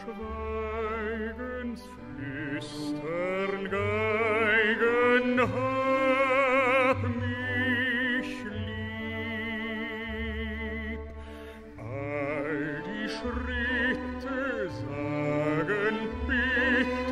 Schweigens flüstern Geigen hab mich lieb. All die Schritte sagen bitte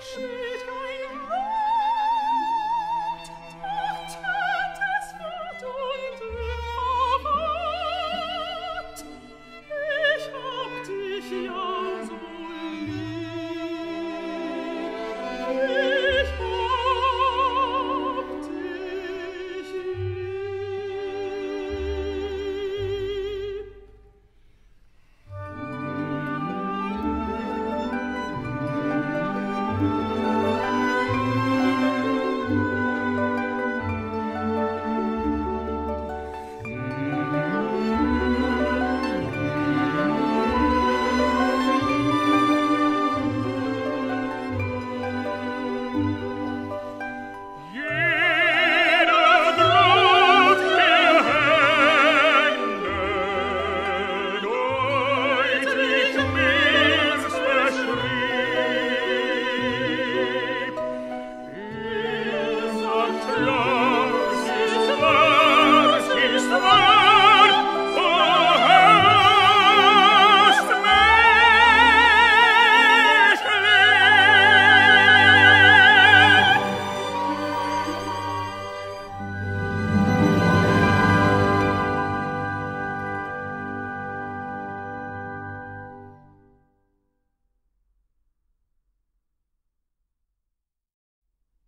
是